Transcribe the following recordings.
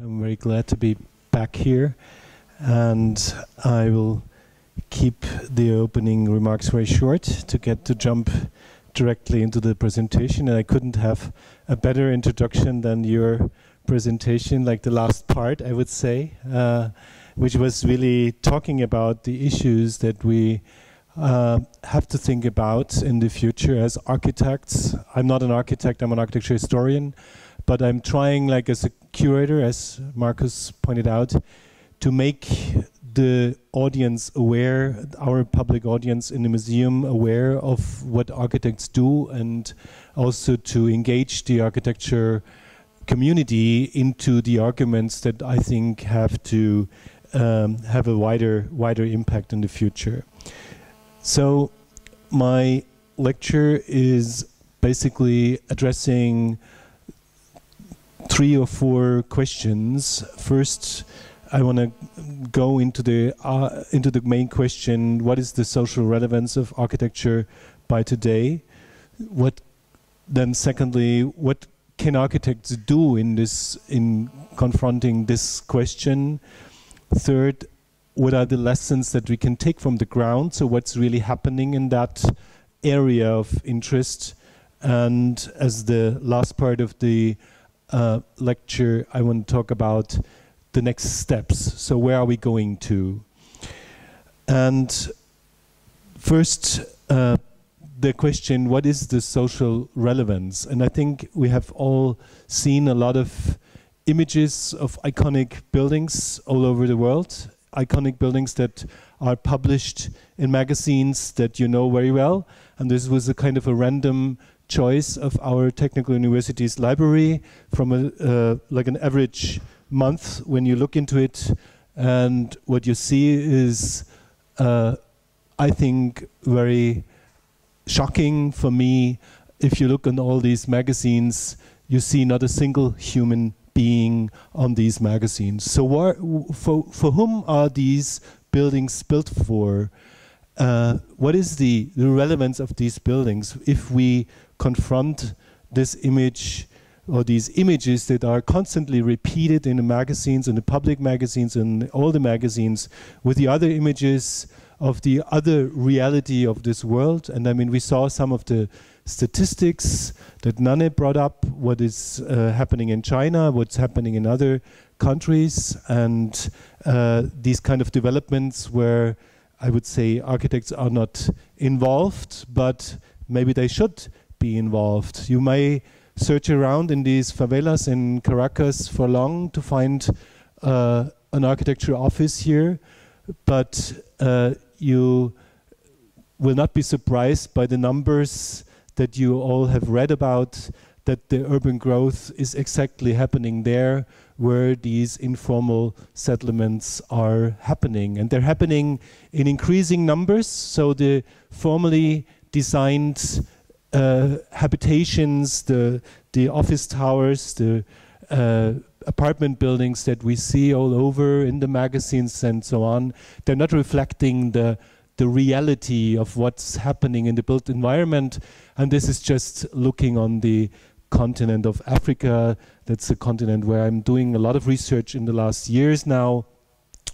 I'm very glad to be back here, and I will keep the opening remarks very short to get to jump directly into the presentation. And I couldn't have a better introduction than your presentation, like the last part, I would say, uh, which was really talking about the issues that we uh, have to think about in the future as architects. I'm not an architect, I'm an architecture historian, but I'm trying, like as a curator, as Markus pointed out, to make the audience aware, our public audience in the museum aware of what architects do and also to engage the architecture community into the arguments that I think have to um, have a wider wider impact in the future. So my lecture is basically addressing three or four questions. First, I want to go into the uh, into the main question: What is the social relevance of architecture by today? What then? Secondly, what can architects do in this in confronting this question? Third, what are the lessons that we can take from the ground? So what's really happening in that area of interest? And as the last part of the uh, lecture, I want to talk about the next steps. So where are we going to? And first, uh, the question, what is the social relevance? And I think we have all seen a lot of images of iconic buildings all over the world iconic buildings that are published in magazines that you know very well. And this was a kind of a random choice of our technical university's library from a, uh, like an average month when you look into it. And what you see is, uh, I think, very shocking for me. If you look on all these magazines, you see not a single human being on these magazines. So, for, for whom are these buildings built for? Uh, what is the, the relevance of these buildings if we confront this image or these images that are constantly repeated in the magazines, in the public magazines, and all the magazines, with the other images of the other reality of this world? And I mean, we saw some of the statistics that Nanne brought up, what is uh, happening in China, what's happening in other countries, and uh, these kind of developments where I would say architects are not involved, but maybe they should be involved. You may search around in these favelas in Caracas for long to find uh, an architecture office here, but uh, you will not be surprised by the numbers that you all have read about that the urban growth is exactly happening there where these informal settlements are happening. And they're happening in increasing numbers. So the formally designed uh, habitations, the, the office towers, the uh, apartment buildings that we see all over in the magazines and so on, they're not reflecting the the reality of what's happening in the built environment. And this is just looking on the continent of Africa. That's a continent where I'm doing a lot of research in the last years now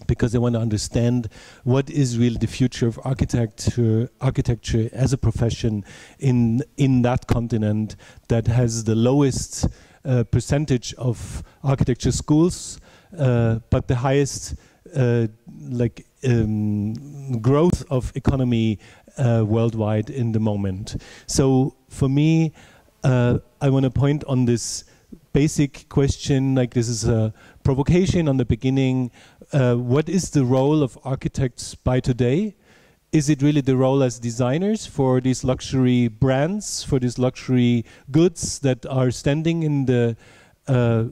because they want to understand what is really the future of architecture, architecture as a profession in in that continent that has the lowest uh, percentage of architecture schools, uh, but the highest uh, like um, growth of economy uh, worldwide in the moment. So for me, uh, I want to point on this basic question, like this is a provocation on the beginning. Uh, what is the role of architects by today? Is it really the role as designers for these luxury brands, for these luxury goods that are standing in the, uh,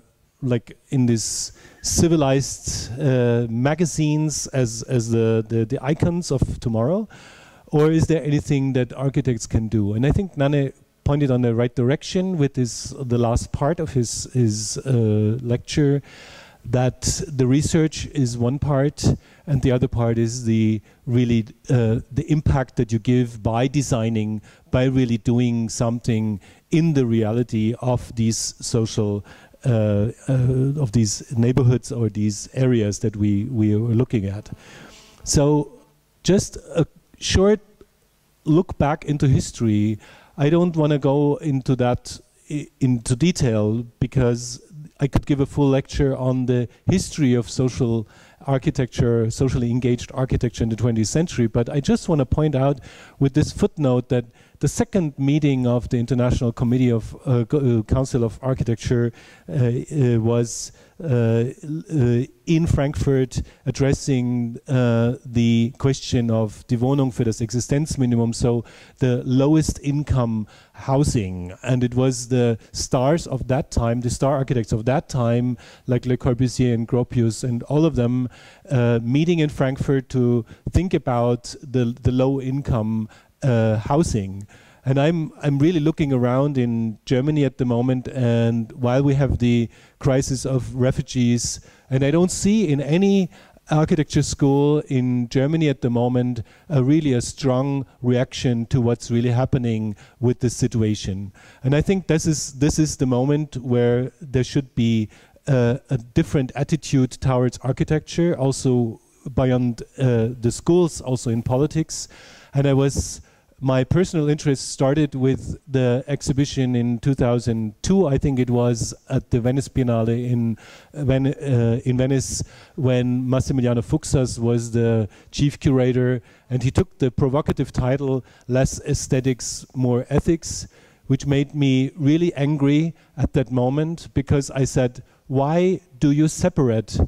like in this civilized uh, magazines as, as the, the, the, icons of tomorrow? Or is there anything that architects can do? And I think Nanne pointed on the right direction with his, the last part of his, his uh, lecture that the research is one part and the other part is the really uh, the impact that you give by designing by really doing something in the reality of these social uh, uh, of these neighborhoods or these areas that we we are looking at. So, just a short look back into history. I don't want to go into that into detail because I could give a full lecture on the history of social architecture, socially engaged architecture in the 20th century, but I just want to point out with this footnote that the second meeting of the International Committee of uh, uh Council of Architecture uh, uh, was in Frankfurt addressing the question of die Wohnung für das Existenzminimum, so the lowest income housing. And it was the stars of that time, the star architects of that time, like Le Corbusier and Gropius and all of them, meeting in Frankfurt to think about the, the low income uh, housing. And I'm I'm really looking around in Germany at the moment, and while we have the crisis of refugees, and I don't see in any architecture school in Germany at the moment a really a strong reaction to what's really happening with this situation. And I think this is this is the moment where there should be a different attitude towards architecture, also beyond uh, the schools, also in politics. And I was my personal interest started with the exhibition in 2002, I think it was, at the Venice Biennale in, Ven uh, in Venice, when Massimiliano Fuksas was the chief curator, and he took the provocative title "Less Aesthetics, More Ethics," which made me really angry at that moment because I said, "Why do you separate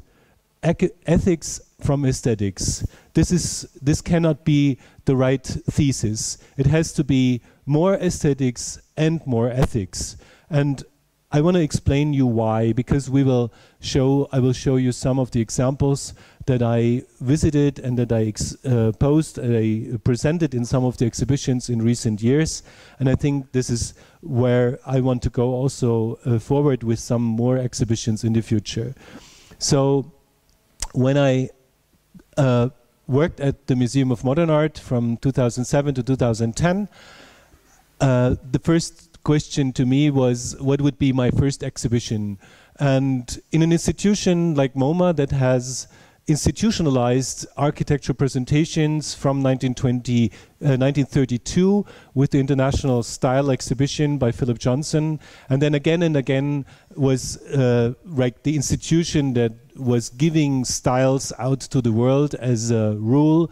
ethics from aesthetics. This is this cannot be the right thesis. It has to be more aesthetics and more ethics. And I want to explain you why, because we will show, I will show you some of the examples that I visited and that I uh, posed, I presented in some of the exhibitions in recent years. And I think this is where I want to go also uh, forward with some more exhibitions in the future. So when I uh, worked at the Museum of Modern Art from 2007 to 2010. Uh, the first question to me was what would be my first exhibition? And in an institution like MoMA that has institutionalized architecture presentations from 1920, uh, 1932 with the International Style Exhibition by Philip Johnson, and then again and again was uh, like the institution that was giving styles out to the world as a rule.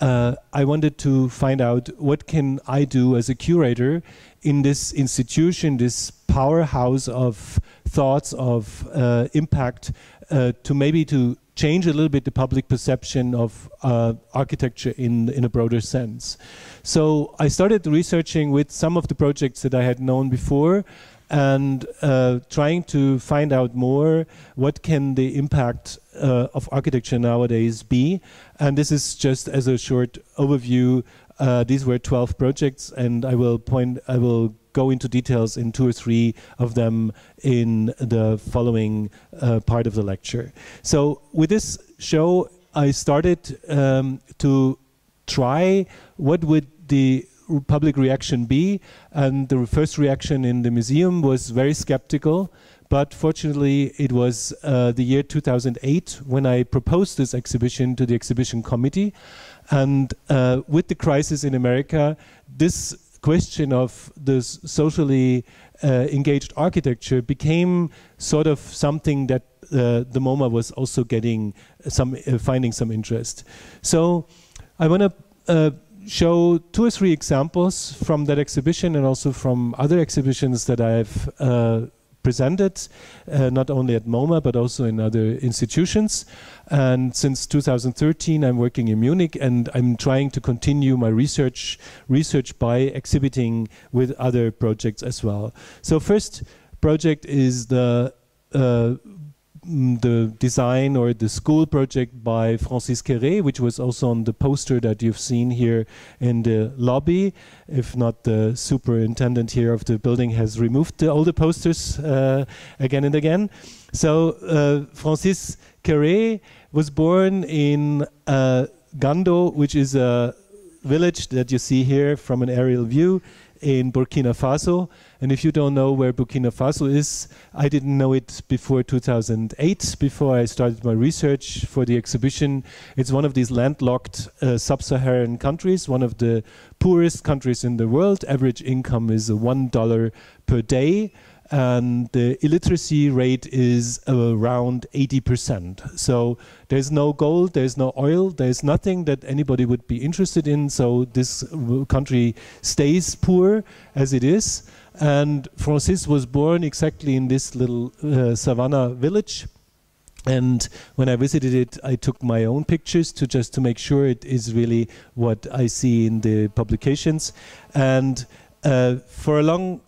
Uh, I wanted to find out what can I do as a curator in this institution, this powerhouse of thoughts of uh, impact, uh, to maybe to change a little bit the public perception of uh, architecture in in a broader sense. So I started researching with some of the projects that I had known before, and uh, trying to find out more what can the impact uh, of architecture nowadays be. And this is just as a short overview. Uh, these were 12 projects, and I will point. I will go into details in two or three of them in the following uh, part of the lecture. So with this show, I started um, to try what would the public reaction be? And the first reaction in the museum was very skeptical. But fortunately, it was uh, the year 2008 when I proposed this exhibition to the exhibition committee. And uh, with the crisis in America, this question of this socially uh, engaged architecture became sort of something that uh, the MoMA was also getting some, uh, finding some interest. So I want to uh, show two or three examples from that exhibition and also from other exhibitions that I've uh, presented, uh, not only at MoMA but also in other institutions. And since 2013, I'm working in Munich, and I'm trying to continue my research research by exhibiting with other projects as well. So first project is the uh, the design or the school project by Francis Kéré, which was also on the poster that you've seen here in the lobby. If not, the superintendent here of the building has removed the, all the posters uh, again and again. So uh, Francis Kéré was born in uh, Gando, which is a village that you see here from an aerial view in Burkina Faso. And if you don't know where Burkina Faso is, I didn't know it before 2008, before I started my research for the exhibition. It's one of these landlocked uh, sub-Saharan countries, one of the poorest countries in the world. Average income is $1 per day and the illiteracy rate is around 80%. So there's no gold, there's no oil, there's nothing that anybody would be interested in. So this country stays poor as it is. And Francis was born exactly in this little uh, savannah village. And when I visited it, I took my own pictures to just to make sure it is really what I see in the publications. And uh, for a long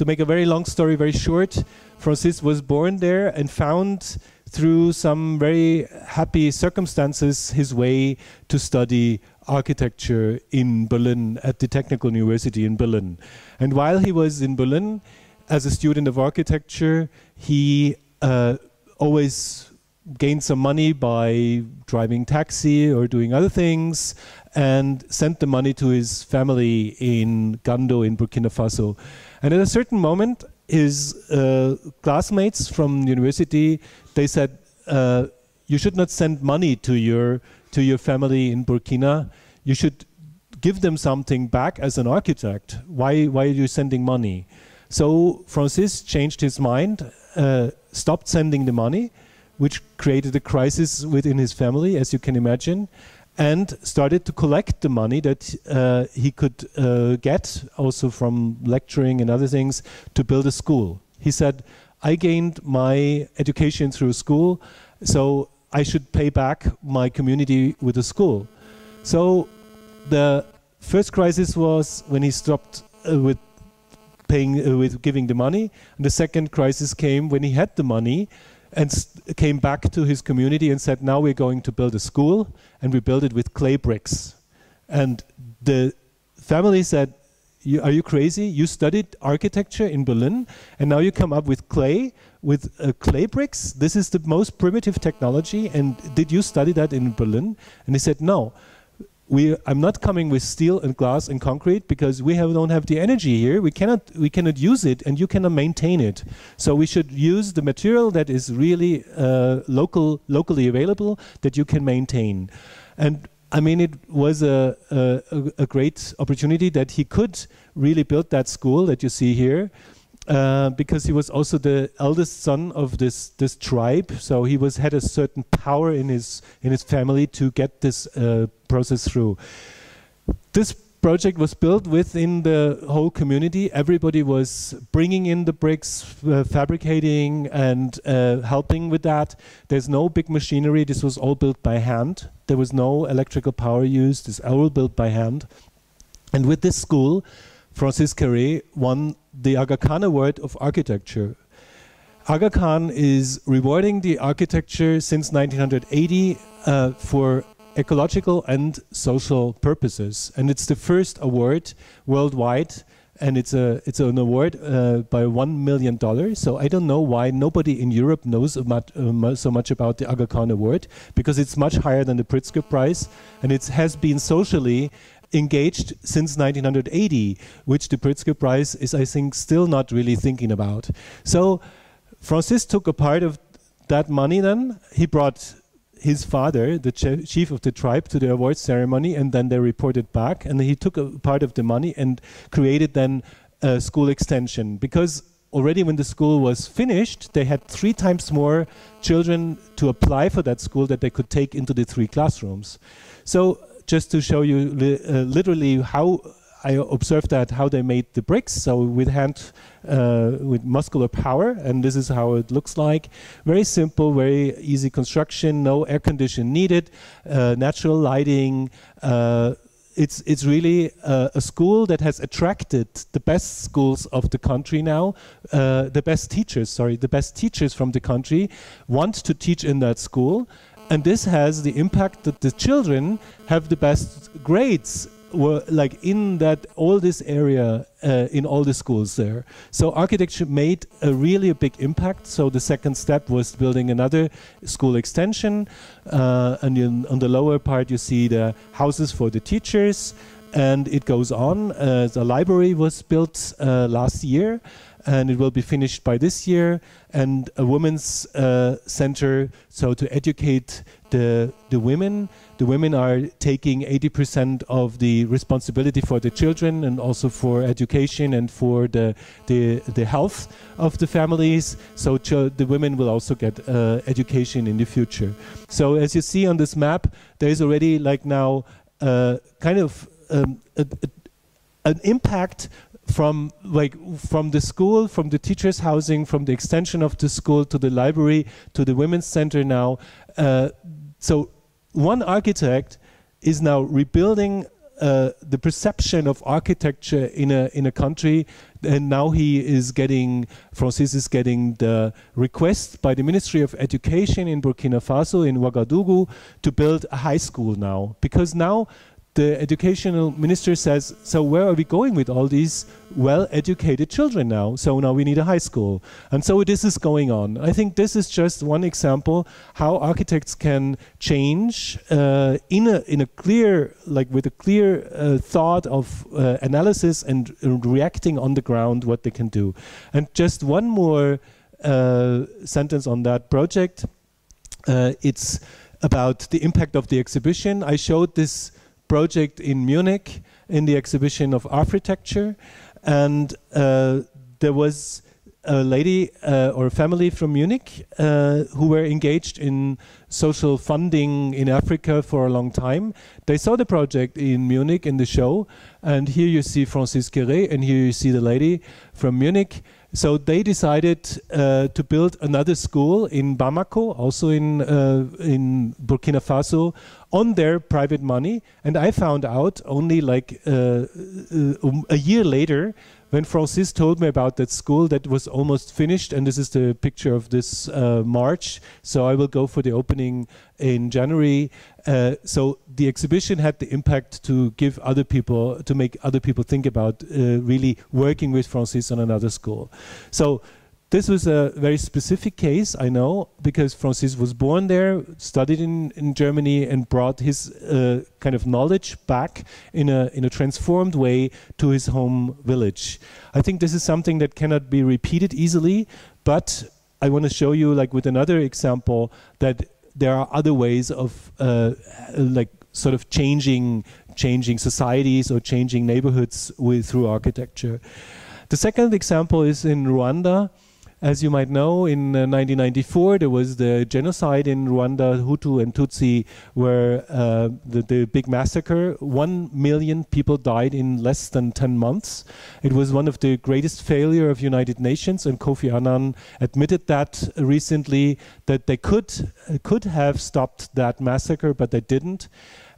to make a very long story very short, Francis was born there and found through some very happy circumstances his way to study architecture in Berlin at the Technical University in Berlin. And while he was in Berlin as a student of architecture, he uh, always gained some money by driving taxi or doing other things and sent the money to his family in Gando in Burkina Faso. And at a certain moment, his uh, classmates from university, they said, uh, you should not send money to your, to your family in Burkina. You should give them something back as an architect. Why, why are you sending money? So Francis changed his mind, uh, stopped sending the money, which created a crisis within his family, as you can imagine and started to collect the money that uh, he could uh, get also from lecturing and other things to build a school. He said, I gained my education through school, so I should pay back my community with a school. So the first crisis was when he stopped uh, with paying, uh, with giving the money, and the second crisis came when he had the money and came back to his community and said, now we're going to build a school, and we built it with clay bricks. And the family said, are you crazy? You studied architecture in Berlin, and now you come up with clay, with uh, clay bricks? This is the most primitive technology, and did you study that in Berlin? And he said, no we, I'm not coming with steel and glass and concrete because we have, don't have the energy here. We cannot, we cannot use it and you cannot maintain it. So we should use the material that is really uh, local, locally available that you can maintain. And I mean, it was a, a, a great opportunity that he could really build that school that you see here. Uh, because he was also the eldest son of this this tribe, so he was had a certain power in his in his family to get this uh, process through. This project was built within the whole community. Everybody was bringing in the bricks, uh, fabricating, and uh, helping with that. There's no big machinery. This was all built by hand. There was no electrical power used. It's all built by hand. And with this school, Francis Kéré won the Aga Khan Award of Architecture. Aga Khan is rewarding the architecture since 1980 uh, for ecological and social purposes. And it's the first award worldwide and it's a it's an award uh, by one million dollars. So I don't know why nobody in Europe knows much, uh, so much about the Aga Khan Award because it's much higher than the Pritzker Prize, and it has been socially engaged since 1980, which the Pritzker Prize is, I think, still not really thinking about. So Francis took a part of that money. Then he brought his father, the chief of the tribe, to the award ceremony, and then they reported back. And he took a part of the money and created then a school extension because already when the school was finished, they had three times more children to apply for that school that they could take into the three classrooms. So just to show you li uh, literally how I observed that how they made the bricks, so with hand, uh, with muscular power, and this is how it looks like. Very simple, very easy construction, no air condition needed, uh, natural lighting. Uh, it's it's really uh, a school that has attracted the best schools of the country now. Uh, the best teachers, sorry, the best teachers from the country want to teach in that school, and this has the impact that the children have the best grades were like in that all this area uh, in all the schools there. So architecture made a really a big impact. So the second step was building another school extension, uh, and in, on the lower part you see the houses for the teachers. And it goes on. Uh, the library was built uh, last year, and it will be finished by this year. And a women's uh, center, so to educate the the women. The women are taking 80% of the responsibility for the children and also for education and for the the, the health of the families. So the women will also get uh, education in the future. So as you see on this map, there is already like now uh, kind of um, a, a, an impact from like from the school, from the teachers' housing, from the extension of the school to the library to the women's center now. Uh, so one architect is now rebuilding uh, the perception of architecture in a in a country, and now he is getting Francis is getting the request by the Ministry of Education in Burkina Faso in Ouagadougou to build a high school now because now the educational minister says, so where are we going with all these well-educated children now? So now we need a high school. And so this is going on. I think this is just one example how architects can change uh, in, a, in a clear, like with a clear uh, thought of uh, analysis and reacting on the ground what they can do. And just one more uh, sentence on that project. Uh, it's about the impact of the exhibition. I showed this project in Munich in the exhibition of architecture, and uh, there was a lady uh, or a family from Munich uh, who were engaged in social funding in Africa for a long time. They saw the project in Munich in the show, and here you see Francis Kéré, and here you see the lady from Munich. So they decided uh, to build another school in Bamako, also in uh, in Burkina Faso, on their private money. And I found out only like uh, uh um, a year later when Francis told me about that school that was almost finished, and this is the picture of this uh, March. So I will go for the opening in January. Uh, so the exhibition had the impact to give other people, to make other people think about uh, really working with Francis on another school. So this was a very specific case, I know, because Francis was born there, studied in, in Germany, and brought his uh, kind of knowledge back in a, in a transformed way to his home village. I think this is something that cannot be repeated easily, but I want to show you, like with another example, that there are other ways of uh, like sort of changing changing societies or changing neighborhoods with through architecture. The second example is in Rwanda. As you might know, in uh, 1994 there was the genocide in Rwanda. Hutu and Tutsi were uh, the, the, big massacre. One million people died in less than 10 months. It was one of the greatest failure of United Nations, and Kofi Annan admitted that recently that they could uh, could have stopped that massacre, but they didn't.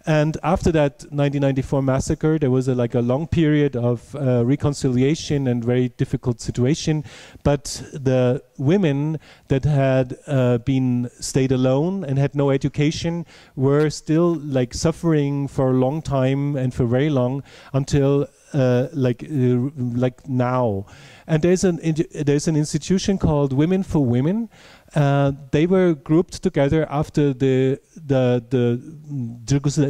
And after that 1994 massacre, there was a, like a long period of uh, reconciliation and very difficult situation. But the women that had uh, been stayed alone and had no education were still like suffering for a long time and for very long until uh, like uh, like now. And there's an there's an institution called Women for Women. Uh, they were grouped together after the the the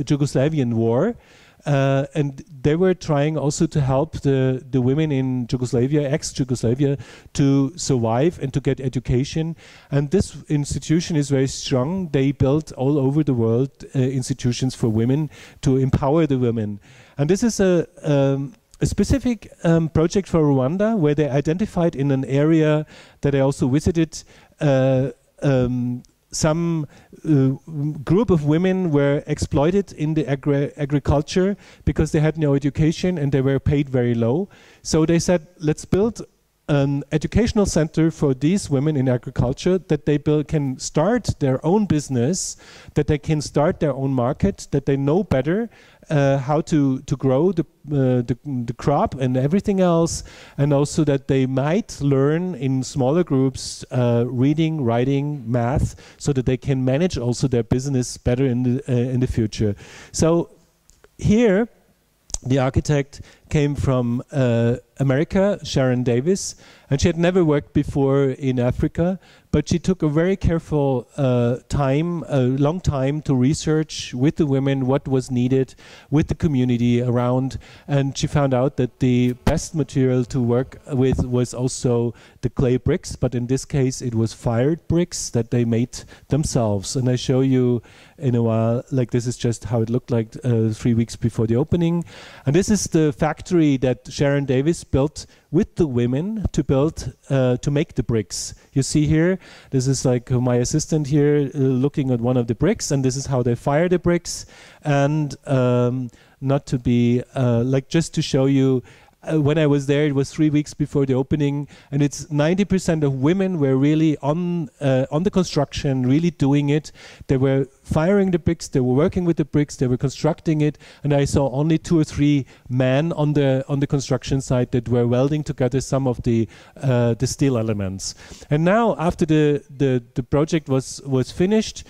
Yugoslavian war. Uh, and they were trying also to help the, the women in Yugoslavia, ex-Yugoslavia, to survive and to get education. And this institution is very strong. They built all over the world uh, institutions for women to empower the women. And this is a, um, a specific um, project for Rwanda where they identified in an area that I also visited uh, um, some uh, group of women were exploited in the agri agriculture because they had no education and they were paid very low. So they said, let's build an educational center for these women in agriculture that they build, can start their own business, that they can start their own market, that they know better uh, how to, to grow the, uh, the, the, crop and everything else, and also that they might learn in smaller groups uh, reading, writing, math, so that they can manage also their business better in the, uh, in the future. So here, the architect came from uh, America, Sharon Davis, and she had never worked before in Africa, but she took a very careful uh, time, a long time to research with the women what was needed with the community around. And she found out that the best material to work with was also the clay bricks, but in this case it was fired bricks that they made themselves. And I show you in a while, like this is just how it looked like uh, three weeks before the opening. And this is the factory that Sharon Davis built with the women to build, uh, to make the bricks. You see here, this is like my assistant here uh, looking at one of the bricks, and this is how they fire the bricks. And um, not to be, uh, like just to show you uh, when I was there, it was three weeks before the opening, and it's 90% of women were really on uh, on the construction, really doing it. They were firing the bricks, they were working with the bricks, they were constructing it, and I saw only two or three men on the on the construction site that were welding together some of the uh, the steel elements. And now, after the the, the project was was finished.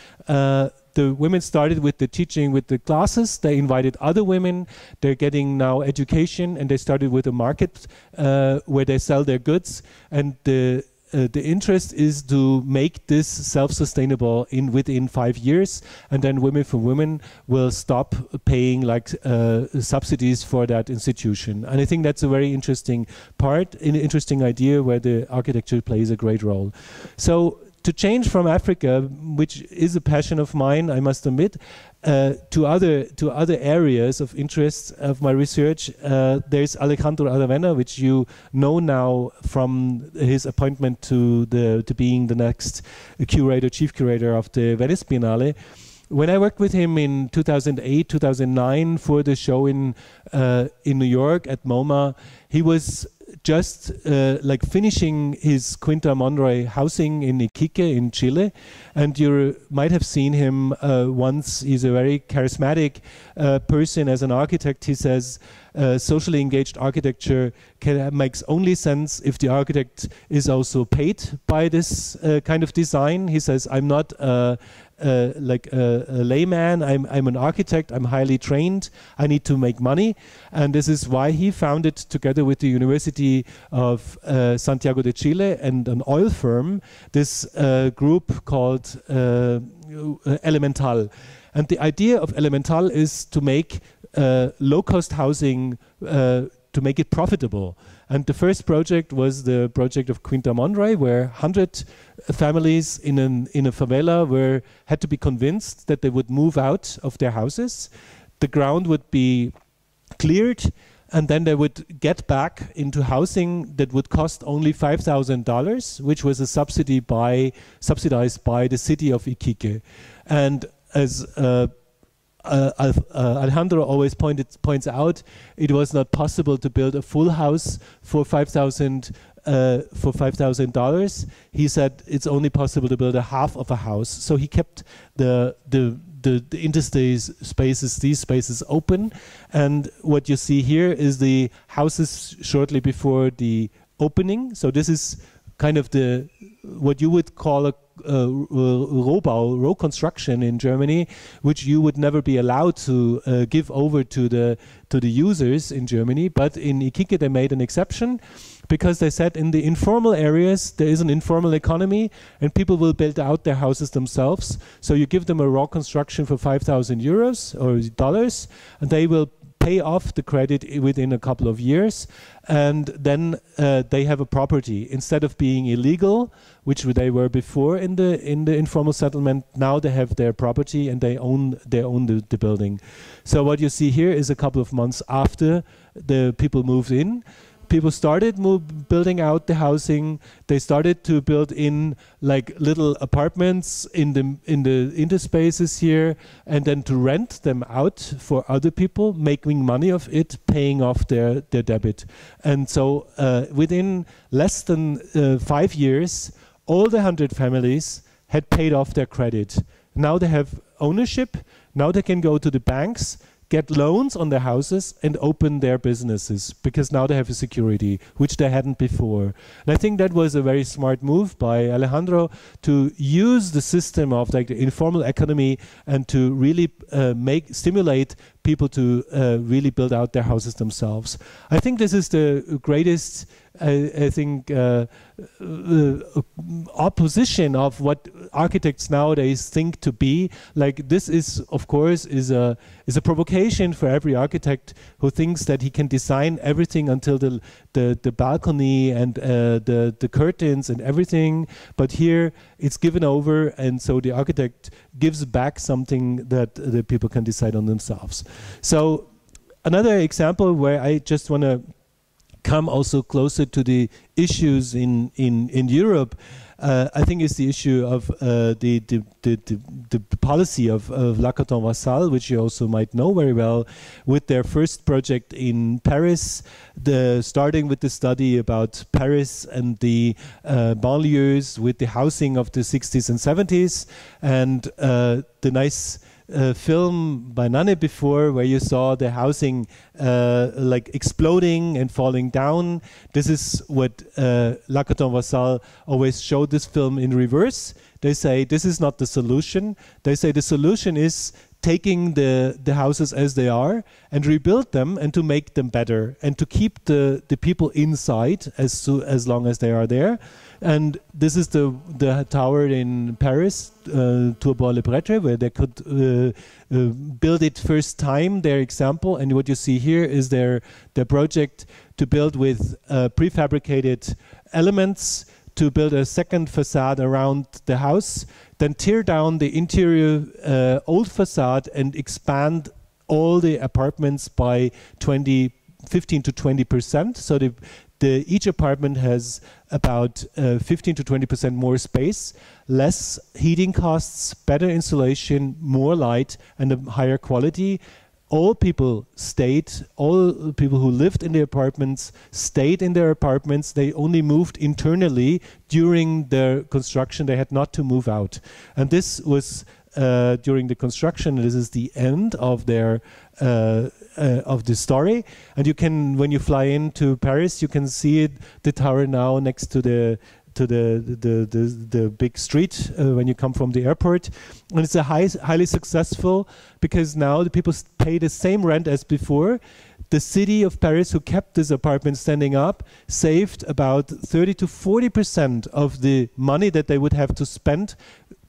The women started with the teaching with the classes. They invited other women. They're getting now education, and they started with a market uh, where they sell their goods. And the uh, the interest is to make this self-sustainable in within five years, and then Women for Women will stop paying like uh, subsidies for that institution. And I think that's a very interesting part, an interesting idea where the architecture plays a great role. So to change from Africa, which is a passion of mine, I must admit, uh, to other to other areas of interest of my research. Uh, there's Alejandro Aravena, which you know now from his appointment to the to being the next curator, chief curator of the Venice Biennale. When I worked with him in 2008, 2009 for the show in uh, in New York at MoMA, he was just uh, like finishing his Quinta Monroy housing in Iquique in Chile, and you might have seen him uh, once. He's a very charismatic uh, person as an architect. He says uh, socially engaged architecture can, makes only sense if the architect is also paid by this uh, kind of design. He says, "I'm not." Uh, uh, like a, a, layman. I'm, I'm an architect. I'm highly trained. I need to make money. And this is why he founded, together with the University of uh, Santiago de Chile and an oil firm, this uh, group called uh, Elemental. And the idea of Elemental is to make uh, low cost housing, uh, to make it profitable. And the first project was the project of Quinta Monroy, where 100 families in, an, in a favela were, had to be convinced that they would move out of their houses. The ground would be cleared, and then they would get back into housing that would cost only $5,000, which was a subsidy by, subsidized by the city of Iquique. And as uh, uh, uh, Alejandro always pointed, points out it was not possible to build a full house for 5,000 uh, for five thousand dollars. He said it's only possible to build a half of a house. So he kept the the the, the spaces, these spaces open, and what you see here is the houses shortly before the opening. So this is kind of the what you would call a uh, Rohbau, row construction in Germany, which you would never be allowed to uh, give over to the to the users in Germany. But in Iquique, they made an exception because they said in the informal areas there is an informal economy and people will build out their houses themselves. So you give them a raw construction for 5,000 euros or dollars, and they will pay off the credit within a couple of years, and then uh, they have a property instead of being illegal, which they were before in the in the informal settlement. Now they have their property and they own they own the, the building. So what you see here is a couple of months after the people moved in people started building out the housing. They started to build in like little apartments in the in the interspaces here, and then to rent them out for other people, making money of it, paying off their their debit. And so uh, within less than uh, five years, all the hundred families had paid off their credit. Now they have ownership. Now they can go to the banks get loans on their houses and open their businesses because now they have a security which they hadn't before. And I think that was a very smart move by Alejandro to use the system of like the informal economy and to really uh, make stimulate people to uh, really build out their houses themselves. I think this is the greatest I, I think uh, uh, opposition of what architects nowadays think to be like this is of course is a is a provocation for every architect who thinks that he can design everything until the the, the balcony and uh, the the curtains and everything. But here it's given over and so the architect gives back something that the people can decide on themselves. So another example where I just want to come also closer to the issues in, in, in Europe, uh, I think it's the issue of uh, the, the, the, the, policy of, of Lacaton Vassal, which you also might know very well, with their first project in Paris, the, starting with the study about Paris and the uh, banlieues with the housing of the 60s and 70s, and uh, the nice film by Nanne before where you saw the housing uh, like exploding and falling down. This is what uh, Lacaton Vassal always showed this film in reverse. They say this is not the solution. They say the solution is taking the, the houses as they are and rebuild them and to make them better and to keep the, the people inside as, so, as long as they are there. And this is the the tower in Paris, uh, Tour Bois-le-Pretre, where they could uh, uh, build it first time. Their example, and what you see here is their their project to build with uh, prefabricated elements to build a second facade around the house, then tear down the interior uh, old facade and expand all the apartments by 20 15 to 20 percent. So the, the, each apartment has about uh, 15 to 20 percent more space, less heating costs, better insulation, more light, and a higher quality. All people stayed, all people who lived in the apartments stayed in their apartments. They only moved internally during their construction. They had not to move out. And this was uh, during the construction. This is the end of their uh, uh, of the story. And you can, when you fly into Paris, you can see it, the tower now next to the to the the the, the big street uh, when you come from the airport, and it's a high, highly successful because now the people pay the same rent as before. The city of Paris, who kept this apartment standing up, saved about 30 to 40 percent of the money that they would have to spend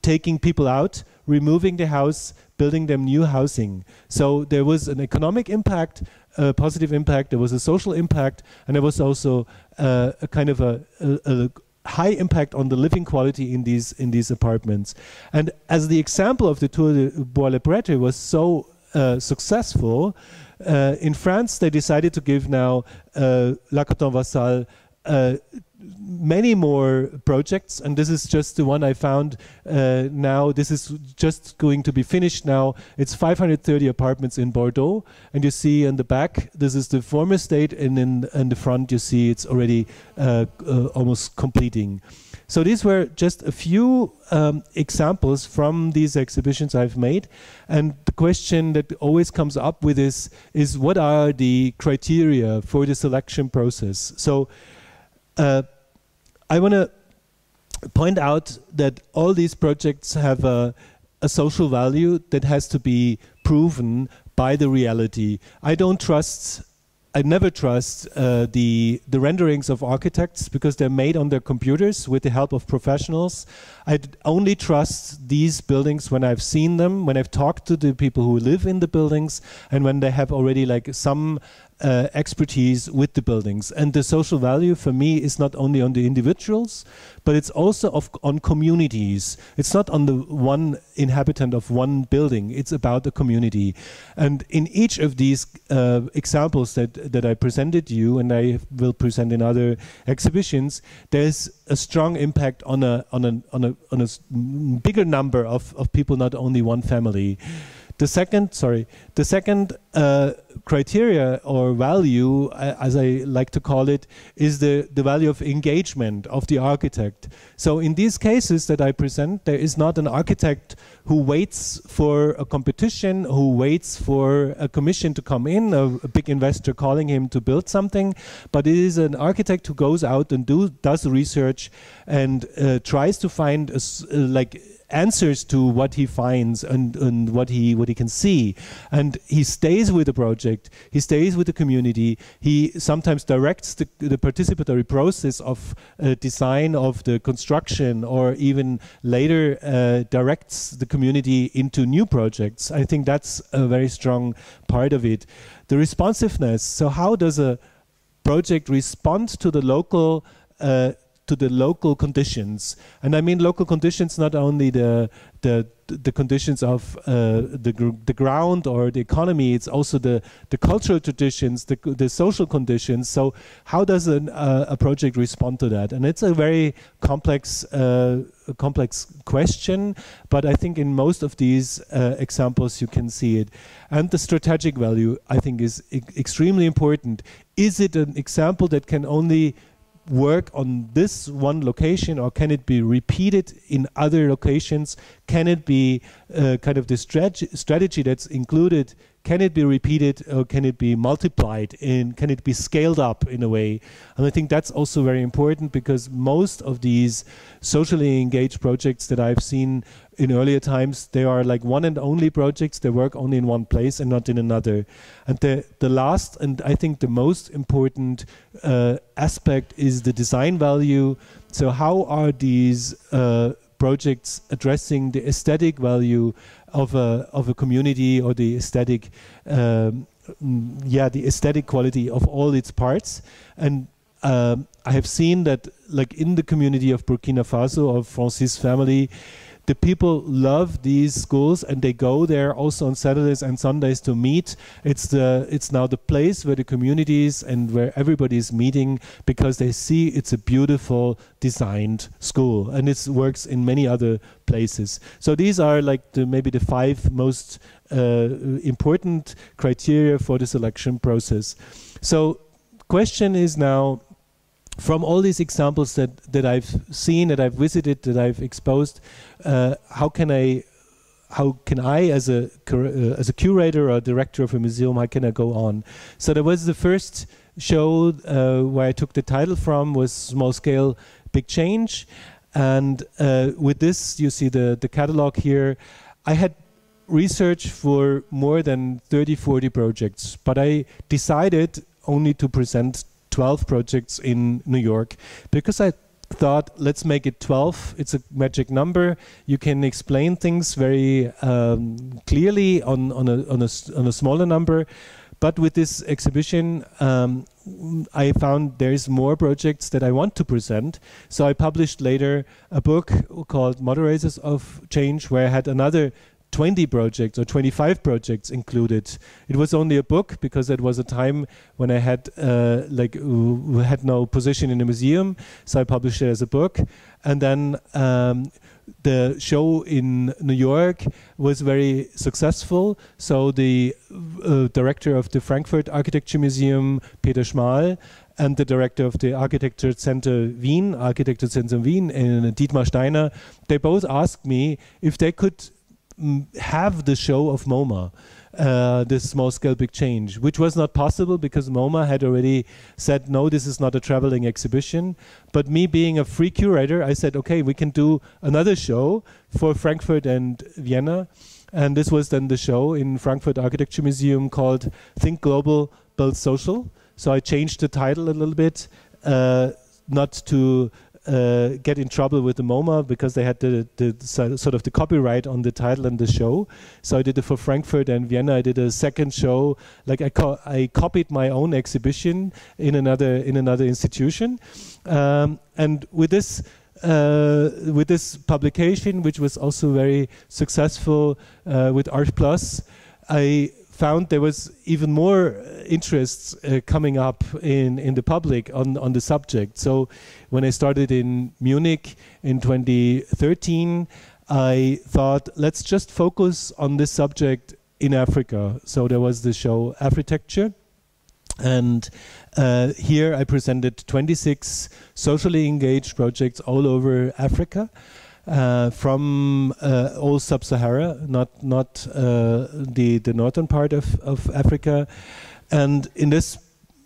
taking people out, removing the house, building them new housing. So there was an economic impact, a positive impact, there was a social impact, and there was also uh, a kind of a, a, a high impact on the living quality in these in these apartments. And as the example of the Tour de Bois-le-Pretre was so uh, successful, uh, in France they decided to give now uh, Lacaton Vassal uh, many more projects, and this is just the one I found uh, now. This is just going to be finished now. It's 530 apartments in Bordeaux, and you see in the back, this is the former state, and in, in the front, you see it's already uh, uh, almost completing. So these were just a few um, examples from these exhibitions I've made. And the question that always comes up with this is what are the criteria for the selection process? So uh, I want to point out that all these projects have a, a, social value that has to be proven by the reality. I don't trust, I never trust uh, the, the renderings of architects because they're made on their computers with the help of professionals. I only trust these buildings when I've seen them, when I've talked to the people who live in the buildings, and when they have already like some uh, expertise with the buildings. And the social value for me is not only on the individuals, but it's also of, on communities. It's not on the one inhabitant of one building. It's about the community. And in each of these uh, examples that, that I presented you, and I will present in other exhibitions, there's a strong impact on a, on a, on a, on a bigger number of, of people, not only one family. The second, sorry, the second uh, criteria or value, as I like to call it, is the, the value of engagement of the architect. So in these cases that I present, there is not an architect who waits for a competition, who waits for a commission to come in, a, a big investor calling him to build something, but it is an architect who goes out and do, does research and uh, tries to find a, uh, like answers to what he finds and, and what he what he can see. And he stays with the project he stays with the community he sometimes directs the, the participatory process of uh, design of the construction or even later uh, directs the community into new projects. I think that's a very strong part of it. The responsiveness. So how does a project respond to the local uh, to the local conditions. And I mean local conditions, not only the the the conditions of uh, the gr the ground or the economy. It's also the the cultural traditions, the the social conditions. So how does an, uh, a project respond to that? And it's a very complex uh, complex question. But I think in most of these uh, examples you can see it. And the strategic value, I think, is e extremely important. Is it an example that can only work on this one location or can it be repeated in other locations? Can it be uh, kind of the strat strategy that's included? Can it be repeated or can it be multiplied and can it be scaled up in a way? And I think that's also very important because most of these socially engaged projects that I've seen in earlier times, they are like one and only projects. They work only in one place and not in another. And the, the last, and I think the most important uh, aspect is the design value. So how are these uh, projects addressing the aesthetic value of a, of a community or the aesthetic, um, yeah, the aesthetic quality of all its parts? And um, I have seen that like in the community of Burkina Faso, of Francis family, the people love these schools and they go there also on Saturdays and Sundays to meet. It's the it's now the place where the communities and where everybody is meeting because they see it's a beautiful designed school and it works in many other places. So these are like the, maybe the five most uh, important criteria for the selection process. So question is now from all these examples that, that I've seen, that I've visited, that I've exposed, uh, how can I, how can I, as a uh, as a curator or director of a museum, how can I go on? So there was the first show uh, where I took the title from was Small Scale Big Change, and uh, with this you see the the catalog here. I had research for more than 30, 40 projects, but I decided only to present 12 projects in New York. Because I thought let's make it 12 it's a magic number. You can explain things very um, clearly on, on, a, on, a, on a smaller number. But with this exhibition um, I found there's more projects that I want to present. So I published later a book called Moderators of Change where I had another 20 projects or 25 projects included. It was only a book because it was a time when I had uh, like had no position in a museum, so I published it as a book. And then um, the show in New York was very successful. So the uh, director of the Frankfurt Architecture Museum, Peter Schmal, and the director of the Architecture Center Wien, Architecture Center Wien, and Dietmar Steiner, they both asked me if they could have the show of MoMA, uh, this small scale big change, which was not possible because MoMA had already said, no, this is not a traveling exhibition. But me being a free curator, I said, okay, we can do another show for Frankfurt and Vienna. And this was then the show in Frankfurt Architecture Museum called Think Global, Build Social. So I changed the title a little bit, uh, not to uh, get in trouble with the MoMA because they had the, the, sort of the copyright on the title and the show. So I did it for Frankfurt and Vienna. I did a second show. Like I, co I copied my own exhibition in another in another institution, um, and with this. Uh, with this publication, which was also very successful uh, with ARCH+, I found there was even more interest uh, coming up in, in the public on, on the subject. So when I started in Munich in 2013, I thought, let's just focus on this subject in Africa. So there was the show Afritecture. And uh, here I presented 26 socially engaged projects all over Africa uh, from uh, all sub-Sahara, not not uh, the the northern part of of Africa, and in this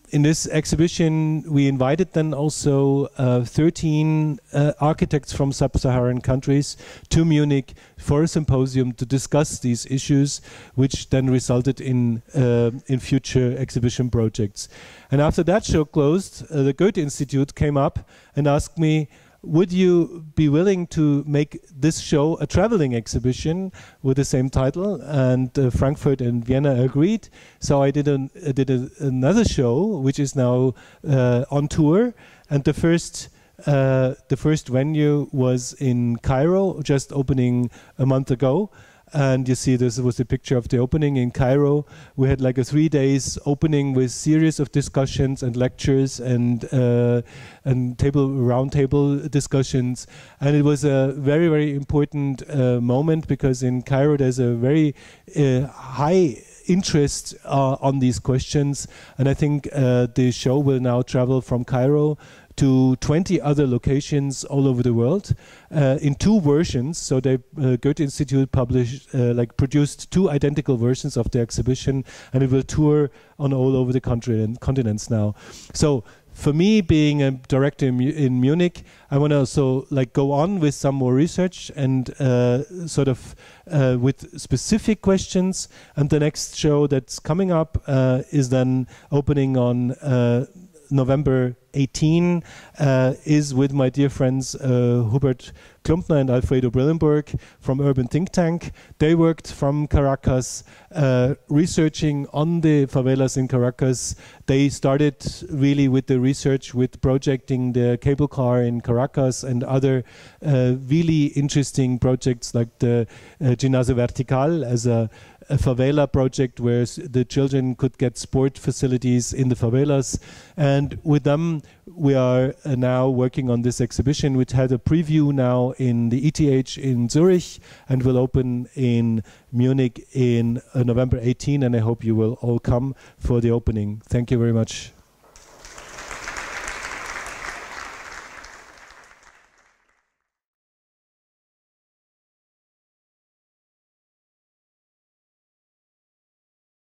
in this exhibition, we invited then also uh, 13 uh, architects from sub-Saharan countries to Munich for a symposium to discuss these issues, which then resulted in uh, in future exhibition projects. And after that show closed, the Goethe Institute came up and asked me would you be willing to make this show a traveling exhibition with the same title? And uh, Frankfurt and Vienna agreed. So I did, an, I did a, another show, which is now uh, on tour. And the first, uh, the first venue was in Cairo, just opening a month ago and you see this was a picture of the opening in Cairo. We had like a three days opening with series of discussions and lectures and uh, and table roundtable discussions, and it was a very very important uh, moment because in Cairo there's a very uh, high interest uh, on these questions, and I think uh, the show will now travel from Cairo to 20 other locations all over the world uh, in two versions. So the uh, Goethe Institute published, uh, like produced two identical versions of the exhibition, and it will tour on all over the country and continents now. So for me, being a director in, in Munich, I want to also like go on with some more research and uh, sort of uh, with specific questions. And the next show that's coming up uh, is then opening on uh, November 18 uh, is with my dear friends uh, Hubert Klumpner and Alfredo Brillembourg from Urban Think Tank. They worked from Caracas, uh, researching on the favelas in Caracas. They started really with the research with projecting the cable car in Caracas and other uh, really interesting projects like the uh, Gimnasio Vertical as a a favela project where the children could get sport facilities in the favelas. And with them, we are uh, now working on this exhibition, which had a preview now in the ETH in Zurich and will open in Munich in uh, November 18. And I hope you will all come for the opening. Thank you very much.